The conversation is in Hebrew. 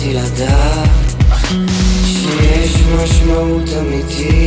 רציתי לדעת שיש משמעות אמיתית.